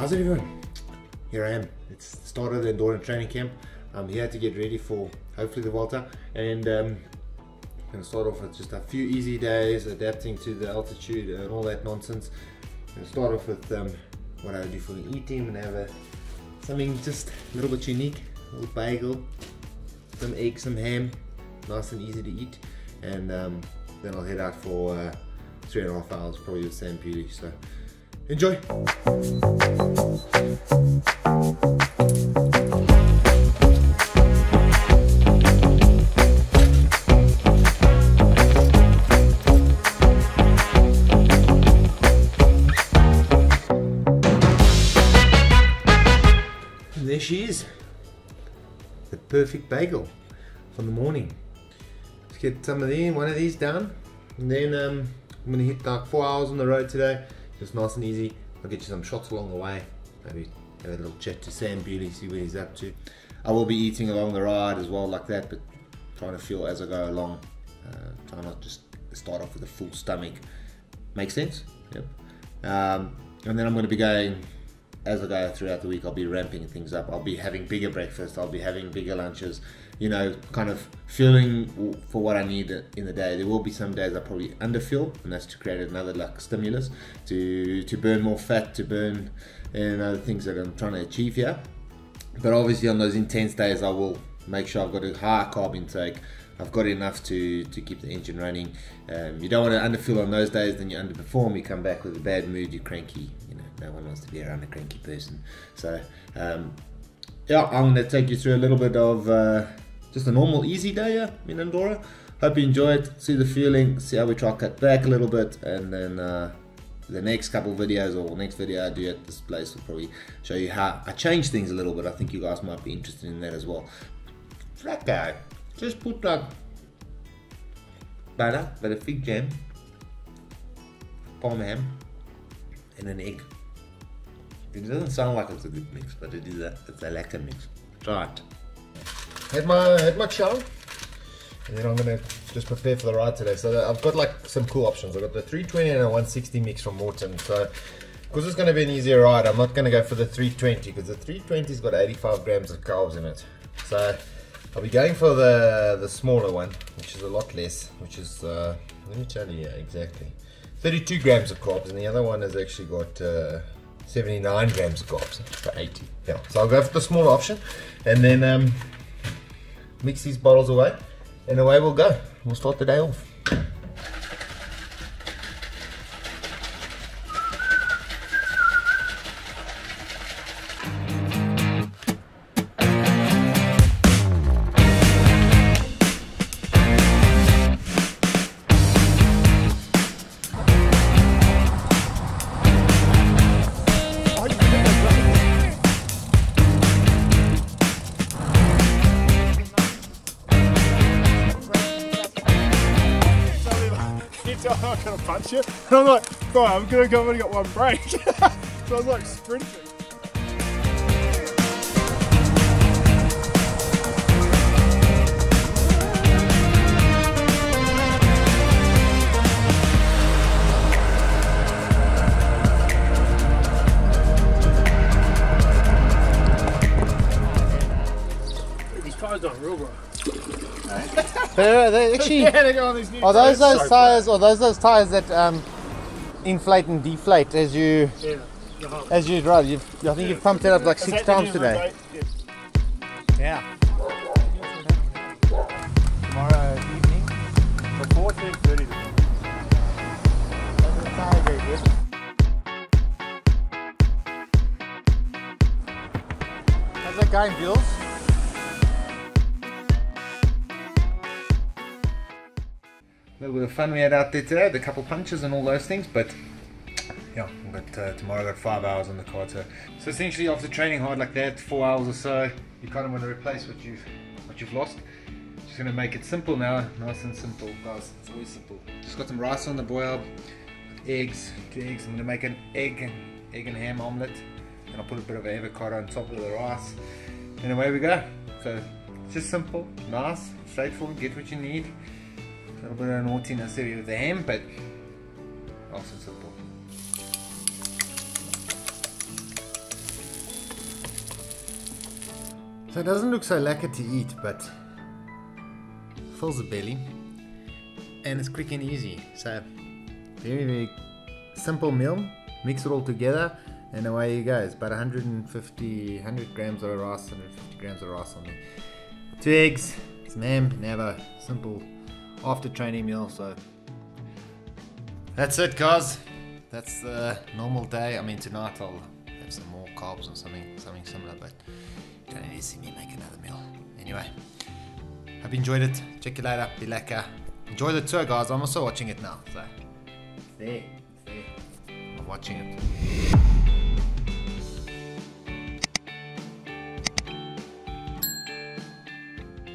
How's it everyone? Here I am. It's the of the Endurance training camp. I'm here to get ready for hopefully the Volta and um, I'm going to start off with just a few easy days adapting to the altitude and all that nonsense. I'm going to start off with um, what I do for the eating. I'm going to have a, something just a little bit unique, a little bagel, some eggs, some ham, nice and easy to eat and um, then I'll head out for uh, three and a half hours probably with Sam Bewley. So enjoy! There she is. The perfect bagel for the morning. Let's get some of these, one of these done. And then um, I'm gonna hit like four hours on the road today. Just nice and easy. I'll get you some shots along the way. Maybe have a little chat to Sam Bewley, see what he's up to. I will be eating along the ride as well like that, but trying to feel as I go along. Uh, trying not just start off with a full stomach. Make sense? Yep. Um, and then I'm going to be going as I go throughout the week. I'll be ramping things up. I'll be having bigger breakfast. I'll be having bigger lunches. You know, kind of feeling for what I need in the day. There will be some days I probably underfuel, and that's to create another like stimulus to to burn more fat, to burn and other things that I'm trying to achieve here. But obviously, on those intense days, I will make sure I've got a high carb intake. I've got enough to, to keep the engine running. Um, you don't want to underfuel on those days, then you underperform. You come back with a bad mood. You're cranky. You know, no one wants to be around a cranky person. So, um, yeah, I'm going to take you through a little bit of uh, just a normal, easy day here in Andorra. Hope you enjoy it. See the feeling. See how we try to cut back a little bit, and then. Uh, the next couple videos or next video I do at this place will probably show you how I change things a little bit. I think you guys might be interested in that as well. Flat guy, just put like butter, bit of fig jam, Parma ham, and an egg. It doesn't sound like it's a good mix, but it is a it's a lekker mix. Try it. Had my had my chow. And then I'm gonna just prepare for the ride today. So I've got like some cool options. I've got the 320 and a 160 mix from Maurten. So because it's gonna be an easier ride, I'm not gonna go for the 320 because the 320's got 85 grams of carbs in it. So I'll be going for the the smaller one, which is a lot less, which is uh, let me tell you exactly 32 grams of carbs, and the other one has actually got uh, 79 grams of carbs for 80. Yeah, so I'll go for the smaller option, and then um, mix these bottles away and away we'll go. We'll start the day off. Not gonna punch you. And I'm like, oh, I'm gonna go, I've only got one break. so I was like sprinting. These tires aren't real, bro. They're, they're actually, yeah, they go on these new are those those So tires? Are those those tires that um, inflate and deflate as you. Yeah. as you drive? You've, I think you've pumped it up like Is six times today. Yeah. Yeah. Tomorrow evening. Before 10.30. Doesn't sound. How's that going, Jules? Little bit of fun we had out there today, the couple punches and all those things, but yeah, but uh, tomorrow I got five hours on the card. So, so essentially, after training hard like that, four hours or so, you kind of want to replace what you've what you've lost. Just gonna make it simple now, nice and simple, guys. It's always simple. Just got some rice on the boil, eggs, two eggs. I'm gonna make an egg and egg and ham omelette, and I'll put a bit of avocado on top of the rice, and away we go. So just simple, nice, straightforward. Get what you need. A little bit of naughtiness there with the ham, but also simple. So it doesn't look so lekker to eat, but fills the belly and it's quick and easy. So very very simple meal. Mix it all together and away you go. It's about 150, 100 grams of rice, 150 grams of rice on there. Two eggs, some ham, a simple after training meal. So that's it, guys. That's the normal day. I mean, tonight I'll have some more carbs and something, something similar, but you don't need to see me make another meal. Anyway, hope you enjoyed it. Check you later. Be lekker. Enjoy the tour, guys. I'm also watching it now. So, there, there. I'm watching it.